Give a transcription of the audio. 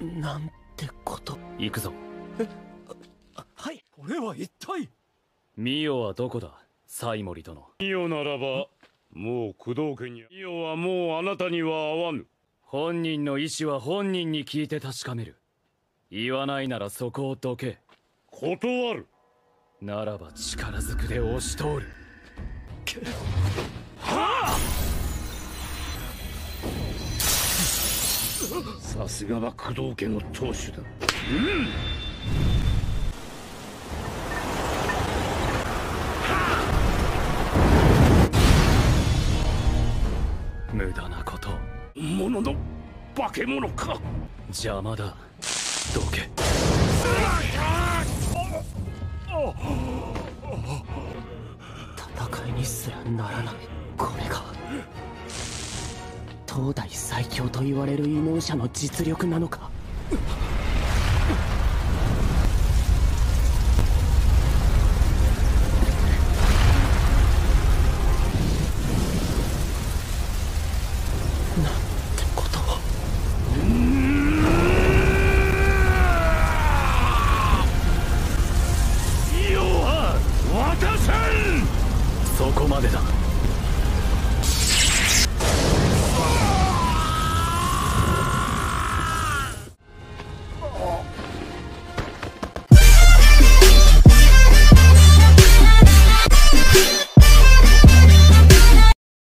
なんてこと。行くぞ。はい。俺は一体。ミオはどこだ？サイモリ殿。ミオならばもう工藤家に。ミオはもうあなたには会わぬ。本人の意思は本人に聞いて確かめる。言わないならそこをどけ。断る。ならば力ずくで押し通るさすがは工藤家の当主だ。無駄なこと。ものの化け物か。邪魔だ。どけ。戦いにすらならない。これが東大最強と言われる異能者の実力なのか？そこまでだ